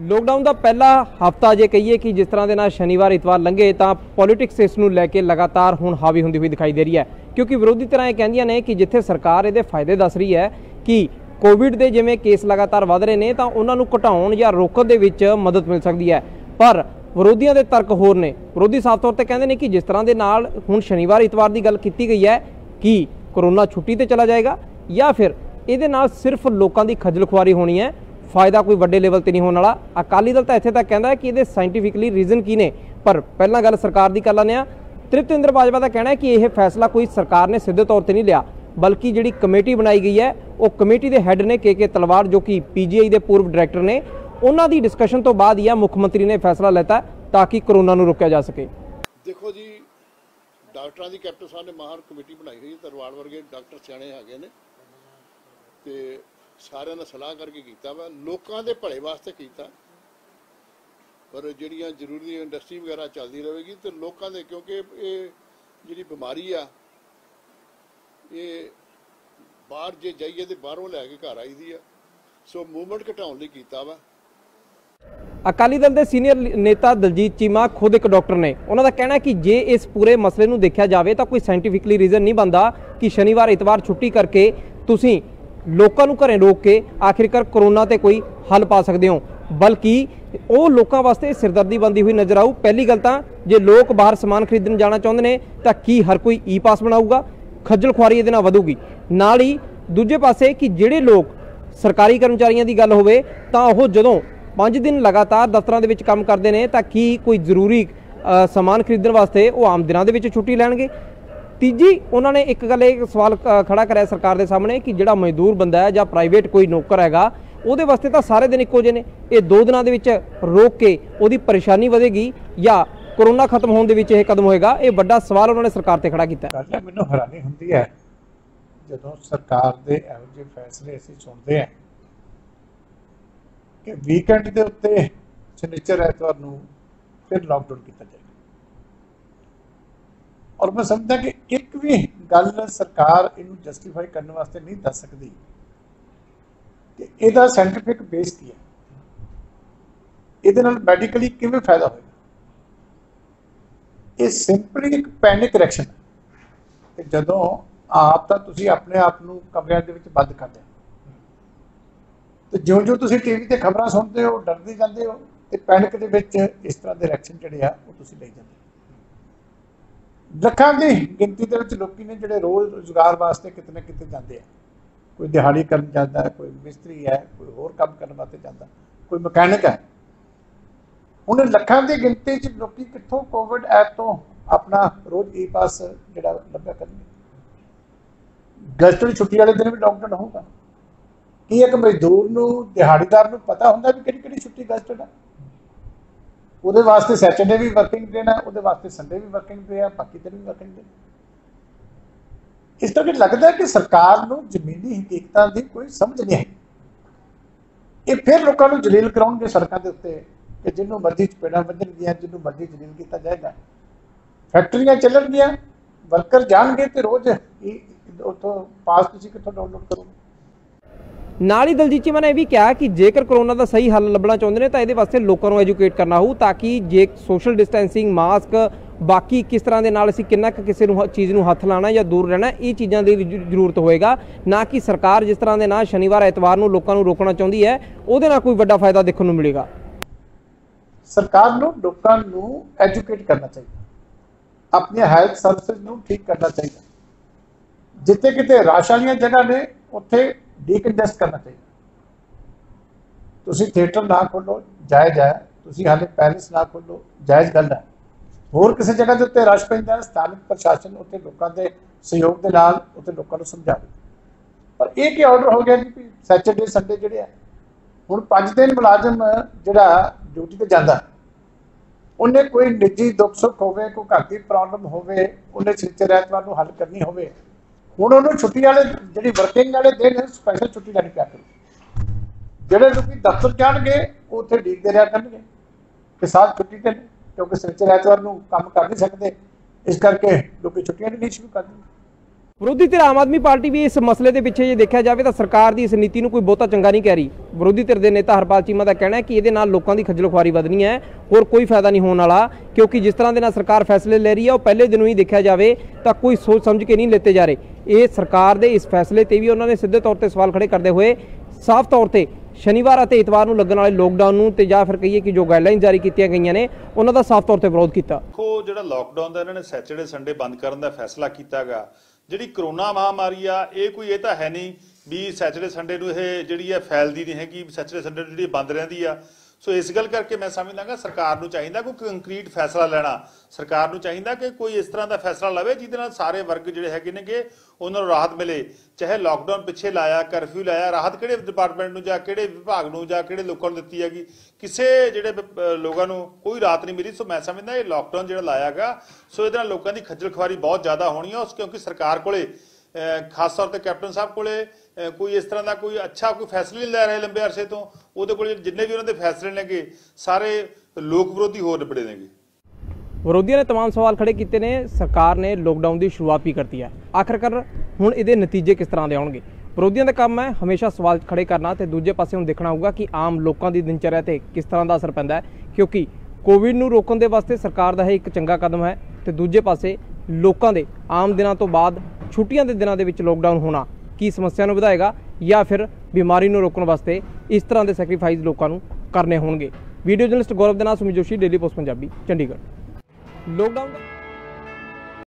Lockdown ਦਾ ਪਹਿਲਾ ਹਫਤਾ ਜੇ ਕਹੀਏ ਕਿ ਜਿਸ ਤਰ੍ਹਾਂ ਦੇ ਨਾਲ ਸ਼ਨੀਵਾਰ ਇਤਵਾਰ ਲੰਘੇ ਤਾਂ ਪੋਲਿਟਿਕਸ ਇਸ ਨੂੰ ਲੈ ਕੇ ਲਗਾਤਾਰ ਹੁਣ ਹਾਵੀ ਹੁੰਦੀ ਹੋਈ ਦਿਖਾਈ ਦੇ ਰਹੀ ਹੈ। ਕਿਉਂਕਿ ਵਿਰੋਧੀ ਤਰ੍ਹਾਂ ਇਹ ਕਹਿੰਦੀਆਂ ਨੇ ਕਿ ਜਿੱਥੇ ਸਰਕਾਰ ਇਹਦੇ ਫਾਇਦੇ ਦੱਸ ਰਹੀ ਹੈ ਕਿ ਕੋਵਿਡ ਦੇ ਜਿਵੇਂ ਕੇਸ ਲਗਾਤਾਰ ਵਧ ਰਹੇ ਨੇ ਤਾਂ ਉਹਨਾਂ ਨੂੰ ਘਟਾਉਣ ਜਾਂ ਰੋਕਣ ਦੇ ਵਿੱਚ ਮਦਦ ਮਿਲ ਸਕਦੀ ਹੈ। ਪਰ ਵਿਰੋਧੀਆਂ ਦੇ ਤਰਕ ਹੋਰ ਨੇ। ਵਿਰੋਧੀ ਸਾਫ਼ ਤੌਰ ਤੇ ਕਹਿੰਦੇ ਨੇ ਕਿ ਜਿਸ ਤਰ੍ਹਾਂ ਦੇ ਨਾਲ ਹੁਣ ਸ਼ਨੀਵਾਰ ਇਤਵਾਰ ਦੀ ਗੱਲ ਕੀਤੀ ਗਈ ਹੈ ਕਿ ਕਰੋਨਾ ਛੁੱਟੀ ਤੇ ਚਲਾ ਜਾਏਗਾ ਜਾਂ ਫਿਰ ਇਹਦੇ ਨਾਲ ਸਿਰਫ ਲੋਕਾਂ ਦੀ ਖੱਜਲ ਖੁਆਰੀ ਹੋਣੀ ਹੈ। ਫਾਇਦਾ ਕੋਈ ਵੱਡੇ ਲੈਵਲ ਤੇ ਨਹੀਂ ਹੋਣ ਵਾਲਾ। ਅਕਾਲੀ ਦਲ ਤਾਂ ਇੱਥੇ ਤੱਕ ਕਹਿੰਦਾ ਕਿ ਇਹਦੇ ਸਾਇੰਟੀਫਿਕਲੀ ਰੀਜ਼ਨ ਕੀ ਨੇ। ਪਰ ਪਹਿਲਾਂ ਗੱਲ ਸਰਕਾਰ ਦੀ ਕਰ ਲੈਂਦੇ ਆ ਤ੍ਰਿਪਤਿੰਦਰ ਬਾਜਵਾ ਦਾ ਕਹਿਣਾ ਹੈ ਕਿ ਇਹ ਫੈਸਲਾ ਕੋਈ ਸਰਕਾਰ ਨੇ ਸਿੱਧੇ ਤੌਰ ਤੇ ਨਹੀਂ ਲਿਆ। ਬਲਕਿ ਜਿਹੜੀ ਕਮੇਟੀ ਬਣਾਈ ਗਈ ਹੈ, ਉਹ ਕਮੇਟੀ ਦੇ ਹੈੱਡ ਨੇ ਕੇ ਕੇ ਤਲਵਾਰ, ਜੋ ਕਿ ਪੀਜੀਆਈ ਦੇ ਪੂਰਵ ਡਾਇਰੈਕਟਰ ਨੇ, ਉਹਨਾਂ ਦੀ ਡਿਸਕਸ਼ਨ ਤੋਂ ਬਾਅਦ ਹੀ ਆ ਮੁੱਖ ਮੰਤਰੀ ਨੇ ਫੈਸਲਾ ਲੈਤਾ ਤਾਂ ਕਿ ਕਰੋਨਾ ਨੂੰ ਰੋਕਿਆ ਜਾ ਸਕੇ। ਦੇਖੋ ਜੀ, ਡਾਕਟਰਾਂ ਦੀ ਕੈਪਟਨ ਸਾਹਿਬ ਨੇ ਮਾਹਰ ਕਮੇਟੀ ਬਣਾਈ ਹੋਈ ਹੈ। ਤਰਵਾਲ ਵਰਗੇ ਡਾਕਟਰ ਸਿਆਣੇ ਹੈਗੇ ਨੇ। ਤੇ ਸਾਰਿਆਂ ਨਾਲ ਸਲਾਹ ਕਰਕੇ ਕੀਤਾ ਵਾ, ਲੋਕਾਂ ਦੇ ਭਲੇ ਵਾਸਤੇ ਕੀਤਾ। ਪਰ ਜਿਹੜੀਆਂ ਜ਼ਰੂਰੀ ਇੰਡਸਟਰੀ ਵਗੈਰਾ ਚੱਲਦੀ ਰਹੇਗੀ ਤੇ ਲੋਕਾਂ ਦੇ, ਕਿਉਂਕਿ ਇਹ ਜਿਹੜੀ ਬਿਮਾਰੀ ਆ, ਇਹ ਬਾਹਰ ਜੇ ਜਾਈਏ ਤੇ ਬਾਹਰੋਂ ਲੈ ਕੇ ਘਰ ਆਈਦੀ ਆ। ਸੋ ਮੂਵਮੈਂਟ ਘਟਾਉਣ ਲਈ ਕੀਤਾ ਵਾ। ਅਕਾਲੀ ਦਲ ਦੇ ਸੀਨੀਅਰ ਨੇਤਾ ਦਲਜੀਤ ਚੀਮਾ ਖੁਦ ਇੱਕ ਡਾਕਟਰ ਨੇ। ਉਹਨਾਂ ਦਾ ਕਹਿਣਾ ਹੈ ਕਿ ਜੇ ਇਸ ਪੂਰੇ ਮਸਲੇ ਨੂੰ ਦੇਖਿਆ ਜਾਵੇ ਤਾਂ ਕੋਈ ਸਾਇੰਟੀਫਿਕਲੀ ਰੀਜ਼ਨ ਨਹੀਂ ਬਣਦਾ ਕਿ ਸ਼ਨੀਵਾਰ ਇਤਵਾਰ ਛੁੱਟੀ ਕਰਕੇ ਤੁਸੀਂ ਲੋਕਾਂ ਨੂੰ ਘਰੇ ਰੋਕ ਕੇ ਆਖਿਰਕਾਰ ਕਰੋਨਾ ਤੇ ਕੋਈ ਹੱਲ ਪਾ ਸਕਦੇ ਹੋ। ਬਲਕਿ ਉਹ ਲੋਕਾਂ ਵਾਸਤੇ ਸਿਰਦਰਦੀ ਬੰਦੀ ਹੋਈ ਨਜ਼ਰ ਆਊ। ਪਹਿਲੀ ਗੱਲ ਤਾਂ ਜੇ ਲੋਕ ਬਾਹਰ ਸਮਾਨ ਖਰੀਦਣ ਜਾਣਾ ਚਾਹੁੰਦੇ ਨੇ, ਤਾਂ ਕੀ ਹਰ ਕੋਈ ਈ ਪਾਸ ਬਣਾਊਗਾ? ਖੱਜਲ ਖੁਆਰੀ ਇਹਦੇ ਨਾਲ ਵਧੂਗੀ। ਨਾਲ ਹੀ ਦੂਜੇ ਪਾਸੇ ਕਿ ਜਿਹੜੇ ਲੋਕ ਸਰਕਾਰੀ ਕਰਮਚਾਰੀਆਂ ਦੀ ਗੱਲ ਹੋਵੇ, ਤਾਂ ਉਹ ਜਦੋਂ 5 ਦਿਨ ਲਗਾਤਾਰ ਦਫ਼ਤਰਾਂ ਦੇ ਵਿੱਚ ਕੰਮ ਕਰਦੇ ਨੇ, ਤਾਂ ਕੀ ਕੋਈ ਜ਼ਰੂਰੀ ਸਮਾਨ ਖਰੀਦਣ ਵਾਸਤੇ ਉਹ ਆਮ ਦਿਨਾਂ ਦੇ ਵਿੱਚ ਛੁੱਟੀ ਲੈਣਗੇ? ਤੀਜੀ, ਉਹਨਾਂ ਨੇ ਇੱਕ ਗੱਲ ਇਹ ਸਵਾਲ ਖੜਾ ਕਰਿਆ ਸਰਕਾਰ ਦੇ ਸਾਹਮਣੇ ਕਿ ਜਿਹੜਾ ਮਜ਼ਦੂਰ ਬੰਦਾ ਹੈ ਜਾਂ ਪ੍ਰਾਈਵੇਟ ਕੋਈ ਨੌਕਰ ਹੈਗਾ, ਉਹਦੇ ਵਾਸਤੇ ਤਾਂ ਸਾਰੇ ਦਿਨ ਇੱਕੋ ਜਿਹੇ ਨੇ ਇਹ ਦੋ ਦਿਨਾਂ ਦੇ ਵਿੱਚ ਰੋਕ ਕੇ ਉਹਦੀ ਪਰੇਸ਼ਾਨੀ ਵਧੇਗੀ ਜਾਂ ਕਰੋਨਾ ਖਤਮ ਹੋਣ ਦੇ ਵਿੱਚ ਇਹ ਕਦਮ ਹੋਏਗਾ, ਇਹ ਵੱਡਾ ਸਵਾਲ ਉਹਨਾਂ ਨੇ ਸਰਕਾਰ ਤੇ ਖੜਾ ਕੀਤਾ ਹੈ। ਮੈਨੂੰ ਹੈਰਾਨੀ ਹੁੰਦੀ ਹੈ, ਜਦੋਂ ਸਰਕਾਰ ਦੇ ਇਹੋ ਜਿਹੇ ਫੈਸਲੇ ਅਸੀਂ ਸੁਣਦੇ ਹਾਂ ਕਿ ਵੀਕਐਂਡ ਦੇ ਉੱਤੇ ਸ਼ਨੀਚਰ ਐਤਵਾਰ ਨੂੰ ਫਿਰ ਲਾਕਡਾਊਨ ਕੀਤਾ ਜਾਏਗਾ ਔਰ ਮੈਂ ਸਮਝਦਾ ਕਿ ਇੱਕ ਵੀ ਗੱਲ ਸਰਕਾਰ ਇਹਨੂੰ ਜਸਟੀਫਾਈ ਕਰਨ ਵਾਸਤੇ ਨਹੀਂ ਦੱਸ ਸਕਦੀ। ਕਿ ਇਹਦਾ ਸਾਇੰਟੀਫਿਕ ਬੇਸ ਕੀ ਹੈ? ਇਹਦੇ ਨਾਲ ਮੈਡੀਕਲੀ ਕਿਵੇਂ ਫਾਇਦਾ ਹੋਏਗਾ? ਇਹ ਸਿੰਪਲੀ ਇੱਕ ਪੈਨਿਕ ਰਿਐਕਸ਼ਨ ਤੇ ਜਦੋਂ ਆਪ ਤਾਂ ਤੁਸੀਂ ਆਪਣੇ ਆਪ ਨੂੰ ਕਮਰਿਆਂ ਦੇ ਵਿੱਚ ਬੰਦ ਕਰਦੇ ਹੋ ਤੇ ਜਿਉਂ-ਜਿਉਂ ਤੁਸੀਂ ਟੀਵੀ ਤੇ ਖਬਰਾਂ ਸੁਣਦੇ ਹੋ, ਡਰਦੇ ਜਾਂਦੇ ਹੋ, ਤੇ ਪੈਨਿਕ ਦੇ ਵਿੱਚ ਇਸ ਤਰ੍ਹਾਂ ਦੇ ਰਿਐਕਸ਼ਨ ਜਿਹੜੇ ਆ, ਉਹ ਤੁਸੀਂ ਲਈ ਜਾਂਦੇ ਲੱਖਾਂ ਦੀ ਗਿਣਤੀ ਦੇ ਵਿੱਚ ਲੋਕੀ ਨੇ ਜਿਹੜੇ ਰੋਜ਼ ਰੁਜ਼ਗਾਰ ਵਾਸਤੇ ਕਿਤੇ ਨਾ ਕਿਤੇ ਜਾਂਦੇ ਆ। ਕੋਈ ਦਿਹਾੜੀ ਕਰਨ ਜਾਂਦਾ, ਕੋਈ ਮਿਸਤਰੀ ਹੈ, ਕੋਈ ਹੋਰ ਕੰਮ ਕਰਨ ਵਾਸਤੇ ਜਾਂਦਾ, ਕੋਈ ਮਕੈਨਿਕ ਹੈ। ਹੁਣ ਲੱਖਾਂ ਦੀ ਗਿਣਤੀ 'ਚ ਲੋਕੀ ਕਿੱਥੋਂ ਕੋਵਿਡ ਐਪ ਤੋਂ ਆਪਣਾ ਰੋਜ਼ ਈ ਪਾਸ ਜਿਹੜਾ ਲੱਭਿਆ ਕਰਨਗੇ। ਗਸਟ ਛੁੱਟੀ ਵਾਲੇ ਦਿਨ ਵੀ ਲਾਕਡਾਊਨ ਹੋਊਗਾ। ਕੀ ਇੱਕ ਮਜ਼ਦੂਰ ਨੂੰ, ਦਿਹਾੜੀਦਾਰ ਨੂੰ ਪਤਾ ਹੁੰਦਾ ਵੀ ਕਿਹੜੀ ਕਿਹੜੀ ਛੁੱਟੀ ਗਸਟ ਦਾ? ਉਹਦੇ ਵਾਸਤੇ ਸੈਟਰਡੇ ਵੀ ਵਰਕਿੰਗ ਡੇ ਹੈ ਉਹਦੇ ਵਾਸਤੇ ਸੰਡੇ ਵੀ ਵਰਕਿੰਗ ਡੇ ਆ, ਬਾਕੀ ਦਿਨ ਵੀ ਵਰਕਿੰਗ ਡੇ ਇਸ ਤਰ੍ਹਾਂ ਲੱਗਦਾ ਕਿ ਸਰਕਾਰ ਨੂੰ ਜ਼ਮੀਨੀ ਹਕੀਕਤਾਂ ਦੀ ਕੋਈ ਸਮਝ ਨਹੀਂ ਹੈ। ਇਹ ਫਿਰ ਲੋਕਾਂ ਨੂੰ ਜਲੀਲ ਕਰਾਉਣਗੇ ਸੜਕਾਂ ਦੇ ਉੱਤੇ, ਕਿ ਜਿਹਨੂੰ ਮਰਜ਼ੀ ਚਪੇੜਾਂ ਵੱਜਣਗੀਆਂ ਜਿਹਨੂੰ ਮਰਜ਼ੀ ਜਲੀਲ ਕੀਤਾ ਜਾਏਗਾ। ਫੈਕਟਰੀਆਂ ਚੱਲਣਗੀਆਂ ਵਰਕਰ ਜਾਣਗੇ ਤੇ ਰੋਜ਼ ਇਹ ਉੱਥੋਂ ਪਾਸ ਤੁਸੀਂ ਕਿੱਥੋਂ ਡਾਊਨਲੋਡ ਕਰੋਗੇ? ਨਾਲ ਹੀ ਦਲਜੀਤ ਚੀਮਾ ਨੇ ਇਹ ਵੀ ਕਿਹਾ ਕਿ ਜੇਕਰ ਕਰੋਨਾ ਦਾ ਸਹੀ ਹੱਲ ਲੱਭਣਾ ਚਾਹੁੰਦੇ ਨੇ ਤਾਂ ਇਹਦੇ ਵਾਸਤੇ ਲੋਕਾਂ ਨੂੰ ਐਜੂਕੇਟ ਕਰਨਾ ਹੋਊ ਤਾਂ ਕਿ ਜੇ ਸੋਸ਼ਲ ਡਿਸਟੈਂਸਿੰਗ ਮਾਸਕ ਬਾਕੀ ਕਿਸ ਤਰ੍ਹਾਂ ਦੇ ਨਾਲ ਅਸੀਂ ਕਿੰਨਾ ਕੁ ਕਿਸੇ ਨੂੰ ਚੀਜ਼ ਨੂੰ ਹੱਥ ਲਾਣਾ ਜਾਂ ਦੂਰ ਰਹਿਣਾ, ਇਹ ਚੀਜ਼ਾਂ ਦੀ ਜ਼ਰੂਰਤ ਹੋਏਗਾ। ਨਾ ਕਿ ਸਰਕਾਰ ਜਿਸ ਤਰ੍ਹਾਂ ਦੇ ਨਾਲ ਸ਼ਨੀਵਾਰ, ਐਤਵਾਰ ਨੂੰ ਲੋਕਾਂ ਨੂੰ ਰੋਕਣਾ ਚਾਹੁੰਦੀ ਹੈ, ਉਹਦੇ ਨਾਲ ਕੋਈ ਵੱਡਾ ਫਾਇਦਾ ਦੇਖਣ ਨੂੰ ਮਿਲੇਗਾ। ਸਰਕਾਰ ਨੂੰ, ਲੋਕਾਂ ਨੂੰ ਐਜੂਕੇਟ ਕਰਨਾ ਚਾਹੀਦਾ। ਆਪਣੀਆਂ ਹੈਲਥ ਸਰਵਿਸ ਨੂੰ ਠੀਕ ਕਰਨਾ ਚਾਹੀਦਾ। ਜਿੱਥੇ ਕਿਤੇ ਰਾਸ਼ ਵਾਲੀਆਂ ਜਗ੍ਹਾ ਨੇ, ਉੱਥੇ ਡੀਕੰਜੈਸਟ ਕਰਨਾ ਚਾਹੀਦਾ। ਤੁਸੀਂ ਥੀਏਟਰ ਨਾ ਖੋਲੋ ਜਾਇਜ਼ ਹੈ। ਤੁਸੀਂ ਹਾਲੇ ਪੈਲਸ ਨਾ ਖੋਲੋ ਜਾਇਜ਼ ਗੱਲ ਹੈ। ਹੋਰ ਕਿਸੇ ਜਗ੍ਹਾ ਦੇ ਉੱਤੇ ਰਸ਼ ਪੈਂਦਾ ਹੈ, ਸਥਾਨਕ ਪ੍ਰਸ਼ਾਸਨ ਉੱਤੇ ਲੋਕਾਂ ਦੇ ਸਹਿਯੋਗ ਦੇ ਨਾਲ ਉੱਤੇ ਲੋਕਾਂ ਨੂੰ ਸਮਝਾਵੇ। ਪਰ ਇਹ ਕੀ ਆਰਡਰ ਹੋ ਗਿਆ ਕਿ ਸੈਚਰਡੇ ਸੰਡੇ ਜਿਹੜੇ ਆ, ਹੁਣ 5 ਦਿਨ ਮੁਲਾਜ਼ਮ ਜਿਹੜਾ ਡਿਊਟੀ ਤੇ ਜਾਂਦਾ, ਉਹਨੇ ਕੋਈ ਨਿੱਜੀ ਦੁੱਖ ਸੁੱਖ ਹੋਵੇ, ਕੋਈ ਘਰ ਦੀ ਪ੍ਰੋਬਲਮ ਹੋਵੇ, ਉਹਨੇ ਸਿੱਚੇ ਐਤਵਾਰ ਨੂੰ ਹੱਲ ਕਰਨੀ ਹੋਵੇ ਹੁਣ ਉਹਨੂੰ ਛੁੱਟੀ ਵਾਲੇ, ਜਿਹੜੀ ਵਰਕਿੰਗ ਵਾਲੇ ਦਿਨ ਸਪੈਸ਼ਲ ਛੁੱਟੀ ਲੈਣੀ ਪਿਆ ਕਰੂ। ਜਿਹੜੇ ਲੋਕੀ ਦਫ਼ਤਰ ਜਾਣਗੇ, ਉਹ ਉੱਥੇ ਡੀਕਦੇ ਰਿਹਾ ਕਰਨਗੇ ਕਿ ਸਾਲ ਛੁੱਟੀ ਤੇ ਨੇ, ਕਿਉਂਕਿ ਸੱਚੇ ਐਤਵਾਰ ਨੂੰ ਕੰਮ ਕਰ ਨਹੀਂ ਸਕਦੇ। ਇਸ ਕਰਕੇ ਲੋਕੀ ਛੁੱਟੀਆਂ ਨਹੀਂ ਸ਼ੁਰੂ ਕਰਦੇ ਵਿਰੋਧੀ ਧਿਰ ਆਮ ਆਦਮੀ ਪਾਰਟੀ ਵੀ ਇਸ ਮਸਲੇ ਦੇ ਪਿੱਛੇ ਜੇ ਦੇਖਿਆ ਜਾਵੇ ਤਾਂ ਸਰਕਾਰ ਦੀ ਇਸ ਨੀਤੀ ਨੂੰ ਕੋਈ ਬਹੁਤਾ ਚੰਗਾ ਨਹੀਂ ਕਹਿ ਰਹੀ। ਵਿਰੋਧੀ ਧਿਰ ਦੇ ਨੇਤਾ ਹਰਪਾਲ ਚੀਮਾ ਦਾ ਕਹਿਣਾ ਹੈ ਕਿ ਇਹਦੇ ਨਾਲ ਲੋਕਾਂ ਦੀ ਖੱਜਲ ਖੁਆਰੀ ਵਧਣੀ ਹੈ। ਹੋਰ ਕੋਈ ਫਾਇਦਾ ਨਹੀਂ ਹੋਣ ਵਾਲਾ, ਕਿਉਂਕਿ ਜਿਸ ਤਰ੍ਹਾਂ ਦੇ ਨਾਲ ਸਰਕਾਰ ਫੈਸਲੇ ਲੈ ਰਹੀ ਹੈ, ਉਹ ਪਹਿਲੇ ਦਿਨੋਂ ਹੀ ਦੇਖਿਆ ਜਾਵੇ ਤਾਂ ਕੋਈ ਸੋਚ ਸਮਝ ਕੇ ਨਹੀਂ ਲੈਤੇ ਜਾ ਰਹੇ। ਇਹ ਸਰਕਾਰ ਦੇ ਇਸ ਫੈਸਲੇ ਤੇ ਵੀ ਉਹਨਾਂ ਨੇ ਸਿੱਧੇ ਤੌਰ ਤੇ ਸਵਾਲ ਖੜੇ ਕਰਦੇ ਹੋਏ ਸਾਫ਼ ਤੌਰ ਤੇ ਸ਼ਨੀਵਾਰ ਅਤੇ ਇਤਵਾਰ ਨੂੰ ਲੱਗਣ ਵਾਲੇ ਲੋਕਡਾਊਨ ਨੂੰ ਤੇ ਜਾਂ ਫਿਰ ਕਹੀਏ ਕਿ ਜੋ ਗਾਈਡਲਾਈਨ ਜਾਰੀ ਕੀਤੀਆਂ ਗਈਆਂ ਨੇ, ਉਹਨਾਂ ਦਾ ਸਾਫ਼ ਤੌਰ ਤੇ ਵਿਰੋਧ ਕੀਤਾ। ਦੇਖੋ, ਜਿਹੜਾ ਲਾਕਡਾਊਨ ਦਾ ਇਹਨਾਂ ਨੇ ਸੈਚਰਡੇ ਸੰਡੇ ਬੰਦ ਕਰਨ ਦਾ ਫੈਸਲਾ ਕੀਤਾਗਾ ਜਿਹੜੀ ਕਰੋਨਾ ਮਹਾਮਾਰੀ ਆ, ਇਹ ਕੋਈ ਇਹ ਤਾਂ ਹੈ ਨਹੀਂ ਵੀ ਸੈਚਰਡੇ ਸੰਡੇ ਨੂੰ ਇਹ ਜਿਹੜੀ ਹੈ ਫੈਲਦੀ ਨਹੀਂ ਹੈਗੀ ਸੈਚਰਡੇ ਸੰਡੇ ਨੂੰ ਜਿਹੜੀ ਬੰਦ ਰਹਿੰਦੀ ਆ ਸੋ ਇਸ ਗੱਲ ਕਰਕੇ ਮੈਂ ਸਮਝਦਾਗਾ, ਸਰਕਾਰ ਨੂੰ ਚਾਹੀਦਾ ਕੋਈ ਕੰਕਰੀਟ ਫੈਸਲਾ ਲੈਣਾ। ਸਰਕਾਰ ਨੂੰ ਚਾਹੀਦਾ ਕਿ ਕੋਈ ਇਸ ਤਰ੍ਹਾਂ ਦਾ ਫੈਸਲਾ ਲਵੇ ਜਿਹਦੇ ਨਾਲ ਸਾਰੇ ਵਰਗ ਜਿਹੜੇ ਹੈਗੇ ਨੇਗੇ, ਉਹਨਾਂ ਨੂੰ ਰਾਹਤ ਮਿਲੇ। ਚਾਹੇ ਲਾਕਡਾਊਨ ਪਿੱਛੇ ਲਾਇਆ ਕਰਫਿਊ ਲਾਇਆ, ਰਾਹਤ ਕਿਹੜੇ ਡਿਪਾਰਟਮੈਂਟ ਨੂੰ ਜਾਂ ਕਿਹੜੇ ਵਿਭਾਗ ਨੂੰ ਜਾਂ ਕਿਹੜੇ ਲੋਕਾਂ ਨੂੰ ਦਿੱਤੀ ਹੈਗੀ। ਕਿਸੇ ਜਿਹੜੇ ਲੋਕਾਂ ਨੂੰ ਕੋਈ ਰਾਹਤ ਨਹੀਂ ਮਿਲੀ। ਸੋ ਮੈਂ ਸਮਝਦਾ ਇਹ ਲਾਕਡਾਊਨ ਜਿਹੜਾ ਲਾਇਆਗਾ, ਸੋ ਇਹਦੇ ਨਾਲ ਲੋਕਾਂ ਦੀ ਖੱਜਲ ਖੁਆਰੀ ਬਹੁਤ ਜ਼ਿਆਦਾ ਹੋਣੀ ਹੈ ਉਸ ਕਿਉਂਕਿ ਸਰਕਾਰ ਕੋਲੇ ਖਾਸ ਤੌਰ ਤੇ ਕੈਪਟਨ ਸਾਹਿਬ ਕੋਲੇ ਕੋਈ ਇਸ ਤਰ੍ਹਾਂ ਦਾ ਕੋਈ ਅੱਛਾ ਕੋਈ ਫੈਸਲਾ ਨਹੀਂ ਲੈ ਰਹੇ ਲੰਬੇ ਅਰਸੇ ਤੋਂ ਉਹਦੇ ਕੋਲ ਜਿੰਨੇ ਵੀ ਉਹਨਾਂ ਦੇ ਫੈਸਲੇ ਨੇਗੇ ਸਾਰੇ ਲੋਕ ਵਿਰੋਧੀ ਹੋ ਨਿਬੜੇ ਨੇਗੇ ਵਿਰੋਧੀਆਂ ਨੇ तमाम ਸਵਾਲ ਖੜੇ ਕੀਤੇ ਨੇ ਸਰਕਾਰ ਨੇ ਲੋਕਡਾਊਨ ਦੀ ਸ਼ੁਰੂਆਤ ਵੀ ਕਰਤੀ ਹੈ ਆਖਰਕਾਰ ਹੁਣ ਇਹਦੇ ਨਤੀਜੇ ਕਿਸ ਤਰ੍ਹਾਂ ਦੇ ਆਉਣਗੇ ਵਿਰੋਧੀਆਂ ਦਾ ਕੰਮ ਹੈ ਹਮੇਸ਼ਾ ਸਵਾਲ ਖੜੇ ਕਰਨਾ ਤੇ ਦੂਜੇ ਪਾਸੇ ਹੁਣ ਦੇਖਣਾ ਹੋਊਗਾ ਕਿ ਆਮ ਲੋਕਾਂ ਦੀ ਦਿਨਚਰਿਆ ਤੇ ਕਿਸ ਤਰ੍ਹਾਂ ਦਾ ਅਸਰ ਪੈਂਦਾ ਹੈ ਕਿਉਂਕਿ ਕੋਵਿਡ ਨੂੰ ਰੋਕਣ ਦੇ ਵਾਸਤੇ ਸਰਕਾਰ ਦਾ ਇਹ ਇੱਕ ਚੰਗਾ ਕਦਮ ਹੈ ਤੇ ਦੂਜੇ ਪਾਸੇ ਲੋਕਾਂ ਦੇ ਆਮ ਦਿਨਾਂ ਤੋਂ ਬਾਅਦ ਛੁੱਟੀਆਂ ਦੇ ਦਿਨਾਂ ਦੇ ਵਿੱਚ ਲੋਕਡਾਊਨ ਹੋਣਾ ਕੀ ਸਮੱਸਿਆ ਨੂੰ ਵਧਾਏਗਾ ਜਾਂ ਫਿਰ ਬਿਮਾਰੀ ਨੂੰ ਰੋਕਣ ਵਾਸਤੇ ਇਸ ਤਰ੍ਹਾਂ ਦੇ ਸੈਕਰੀਫਾਈਸ ਲੋਕਾਂ ਨੂੰ ਕਰਨੇ ਹੋਣਗੇ। ਵੀਡੀਓ ਜਰਨਲਿਸਟ ਗੌਰਵ ਦੇ ਨਾਲ Sumit Joshi Daily Post Punjabi Chandigarh. Lockdown